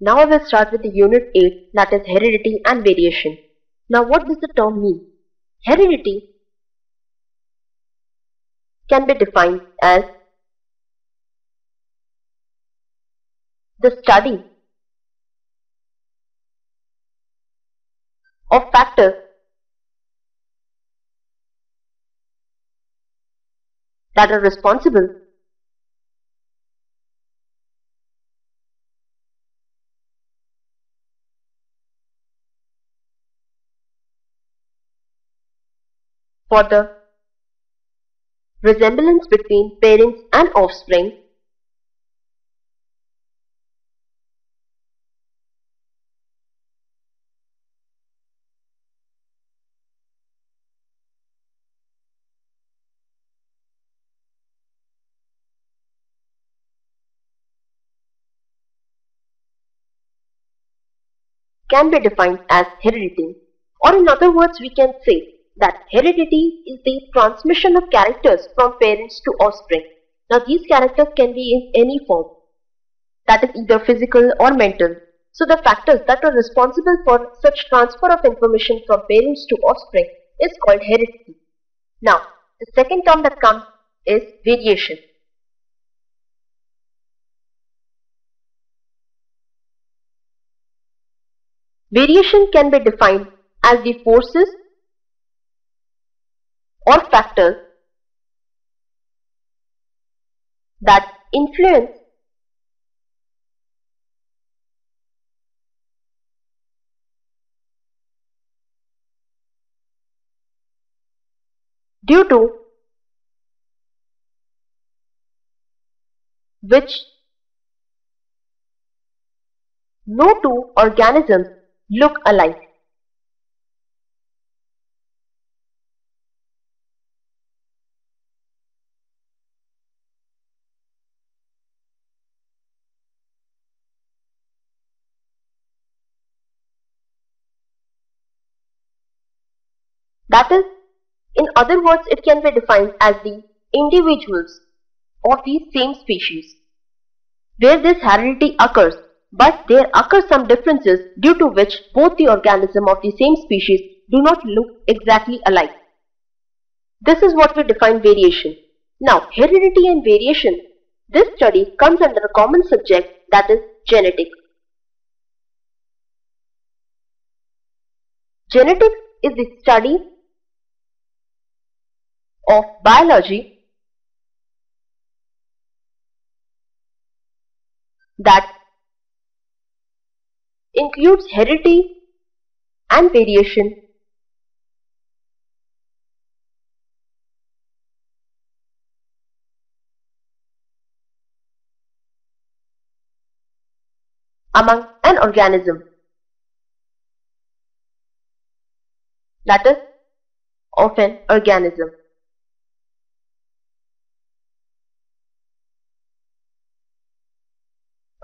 Now I will start with the unit 8 that is heredity and variation. Now what does the term mean? Heredity can be defined as the study of factors that are responsible for the resemblance between parents and offspring can be defined as heredity. Or in other words, we can say that heredity is the transmission of characters from parents to offspring. Now these characters can be in any form, that is either physical or mental. So the factors that are responsible for such transfer of information from parents to offspring is called heredity. Now the second term that comes is variation. Variation can be defined as the forces or factors that influence due to which no two organisms look alike. That is, in other words, it can be defined as the individuals of the same species, where this heredity occurs, but there occur some differences due to which both the organism of the same species do not look exactly alike. This is what we define variation. Now, heredity and variation, this study comes under a common subject that is genetics. Genetics is the study of biology that includes heredity and variation among an organism. That is, of an organism.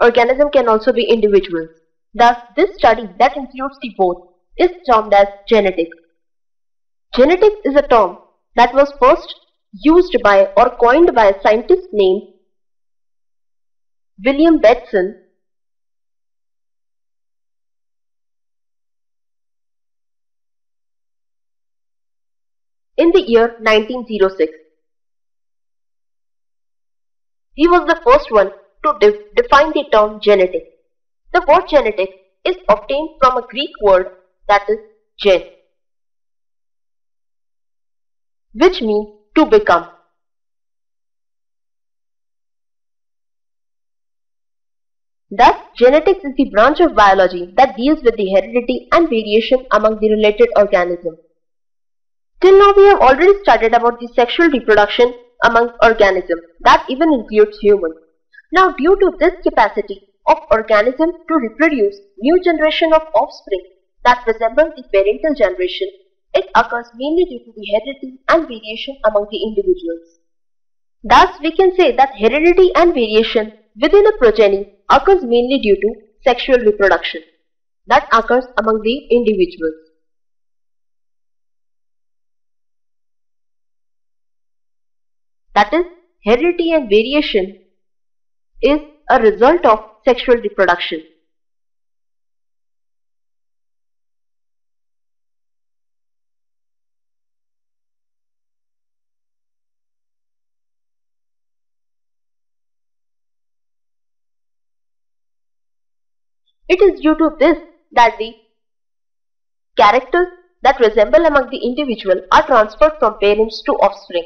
Organism can also be individuals. Thus, this study that includes the both is termed as genetics. Genetics is a term that was first used by or coined by a scientist named William Bateson in the year 1906. He was the first one to de define the term genetic. The word genetic is obtained from a Greek word that is gen, which means to become. Thus, genetics is the branch of biology that deals with the heredity and variation among the related organisms. Till now we have already studied about the sexual reproduction among organisms that even includes humans. Now due to this capacity of organism to reproduce new generation of offspring that resemble the parental generation, it occurs mainly due to the heredity and variation among the individuals. Thus we can say that heredity and variation within a progeny occurs mainly due to sexual reproduction that occurs among the individuals. That is, heredity and variation is a result of sexual reproduction. It is due to this that the characters that resemble among the individual are transferred from parents to offspring.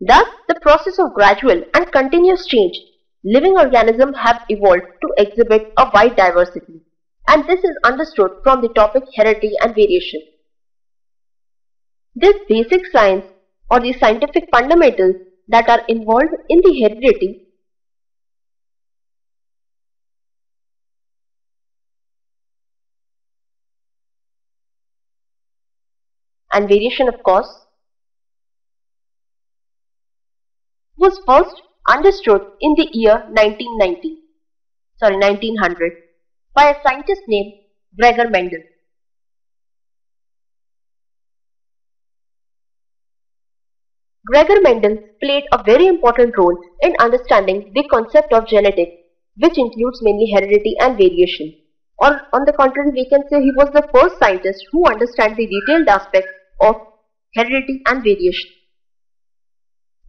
Thus, the process of gradual and continuous change living organisms have evolved to exhibit a wide diversity. And this is understood from the topic heredity and variation. This basic science or the scientific fundamentals that are involved in the heredity and variation of course was first understood in the year 1990 sorry 1900 by a scientist named Gregor Mendel. Gregor Mendel played a very important role in understanding the concept of genetics which includes mainly heredity and variation. Or on the contrary, we can say he was the first scientist who understood the detailed aspects of heredity and variation.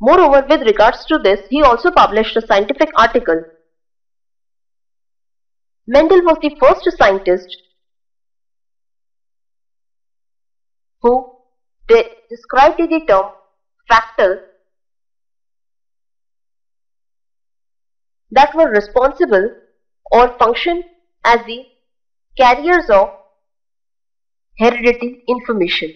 Moreover, with regards to this, he also published a scientific article. Mendel was the first scientist who de described the term factors that were responsible or function as the carriers of heredity information.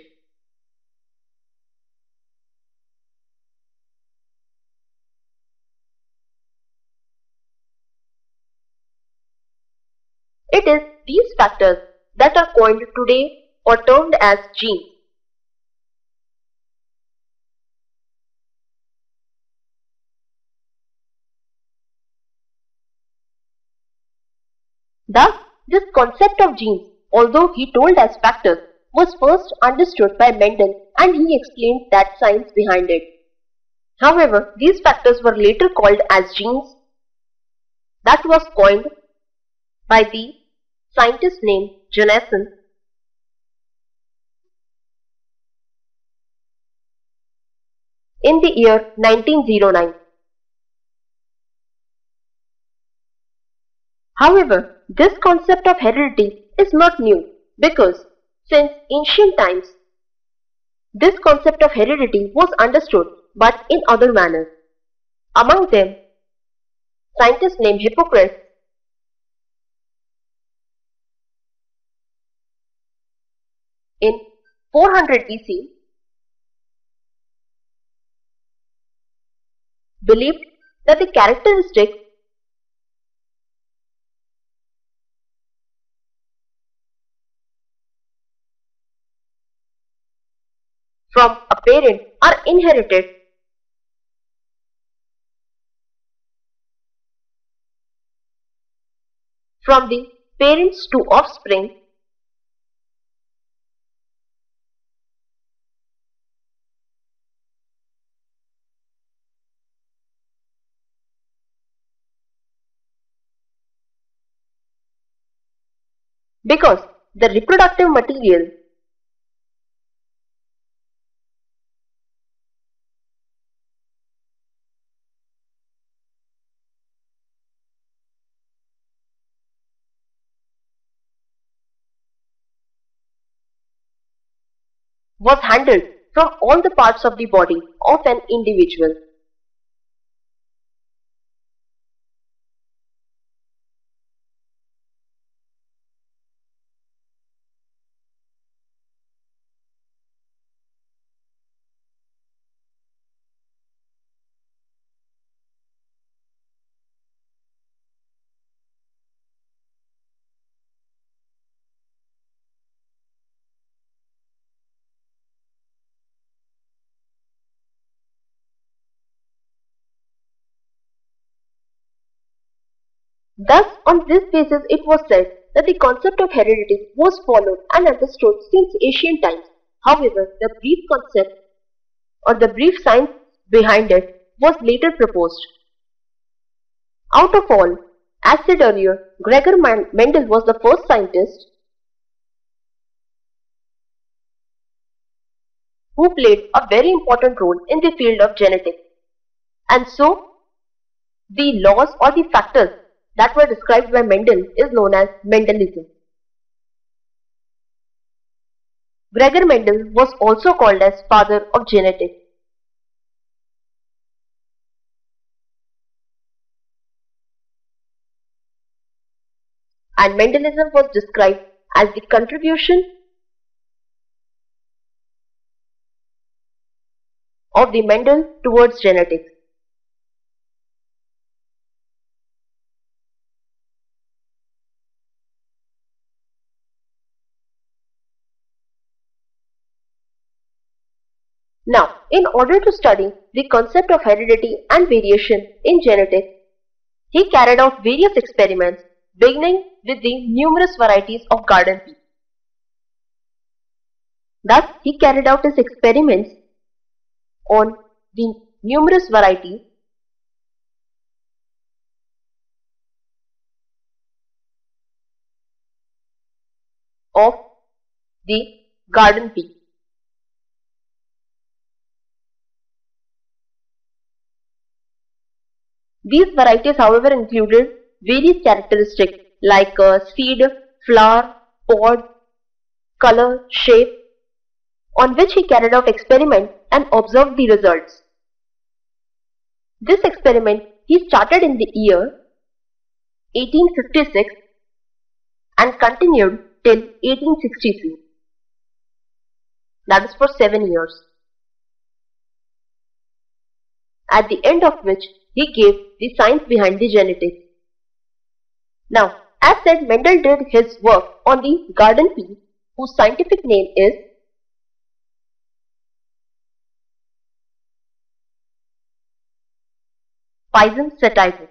It is these factors that are coined today or termed as genes. Thus, this concept of genes, although he told as factors, was first understood by Mendel and he explained that science behind it. However, these factors were later called as genes that was coined by the scientist named Johannsen in the year 1909. However, this concept of heredity is not new because since ancient times, this concept of heredity was understood but in other manners. Among them, scientists named Hippocrates in 400 BC believed that the characteristics from a parent are inherited. From the parents to offspring because the reproductive material was handled from all the parts of the body of an individual. Thus, on this basis it was said that the concept of heredity was followed and understood since ancient times. However, the brief concept or the brief science behind it was later proposed. Out of all, as said earlier, Gregor Mendel was the first scientist who played a very important role in the field of genetics. And so, the laws or the factors that were described by Mendel is known as Mendelism. Gregor Mendel was also called as father of genetics. And Mendelism was described as the contribution of the Mendel towards genetics. Now, in order to study the concept of heredity and variation in genetics, he carried out various experiments beginning with the numerous varieties of garden pea. Thus, he carried out his experiments on the numerous varieties of the garden pea. These varieties however included various characteristics like uh, seed, flower, pod, color, shape on which he carried out experiments and observed the results. This experiment he started in the year 1856 and continued till 1863. That is for 7 years. At the end of which he gave the science behind the genetics. Now, as said, Mendel did his work on the garden pea, whose scientific name is Pisum sativum.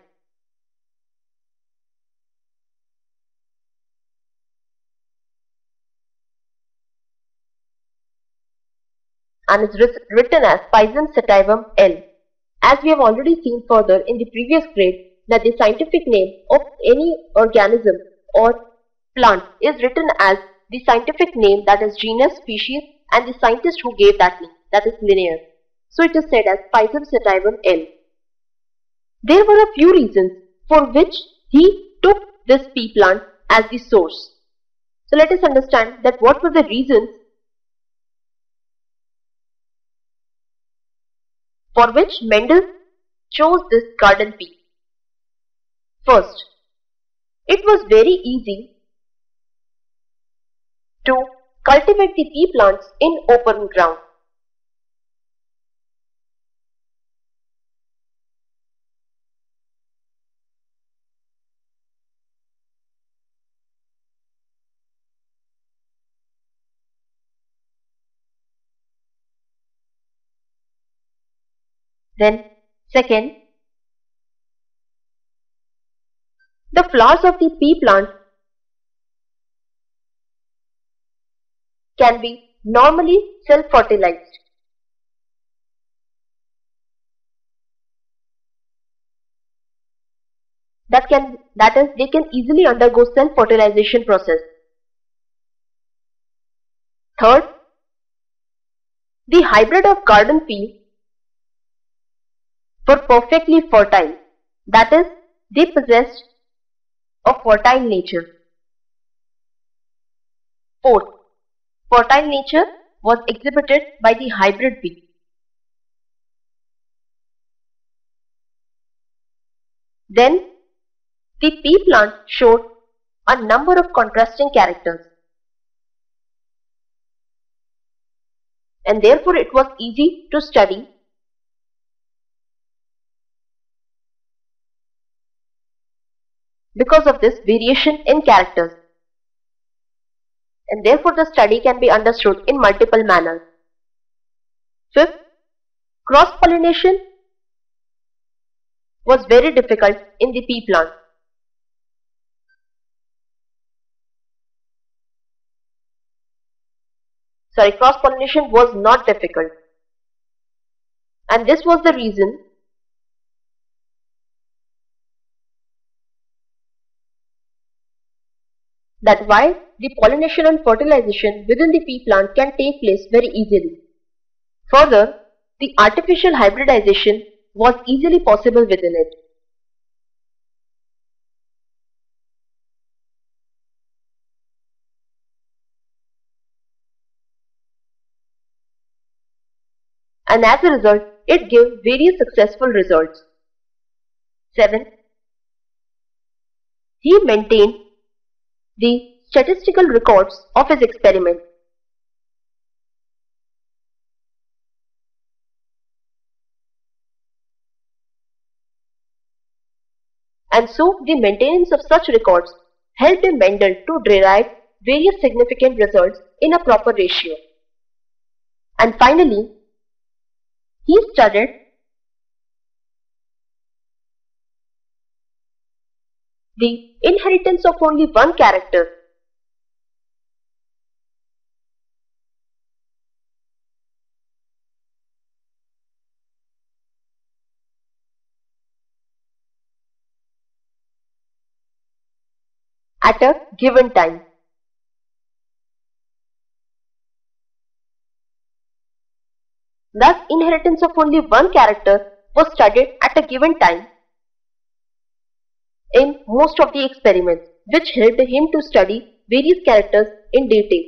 and is written as Pisum sativum L. As we have already seen further in the previous grade that the scientific name of any organism or plant is written as the scientific name that is genus, species and the scientist who gave that name that is Linnaeus. So it is said as Pisum sativum L. There were a few reasons for which he took this pea plant as the source. So let us understand that what were the reasons for which Mendel chose this garden pea. First, it was very easy to cultivate the pea plants in open ground. Then second, the flowers of the pea plant can be normally self-fertilized. That can that is they can easily undergo self-fertilization process. Third, the hybrid of garden pea were perfectly fertile. That is, they possessed a fertile nature. Fourth, fertile nature was exhibited by the hybrid pea. Then, the pea plant showed a number of contrasting characters. And therefore it was easy to study because of this variation in characters. And therefore the study can be understood in multiple manners. Fifth, cross-pollination was very difficult in the pea plant. Sorry, cross-pollination was not difficult. And this was the reason that why the pollination and fertilization within the pea plant can take place very easily. Further, the artificial hybridization was easily possible within it. And as a result, it gave various successful results. 7. He maintained the statistical records of his experiment. And so the maintenance of such records helped Mendel to derive various significant results in a proper ratio. And finally, he studied the inheritance of only one character at a given time. Thus, inheritance of only one character was studied at a given time in most of the experiments, which helped him to study various characters in detail.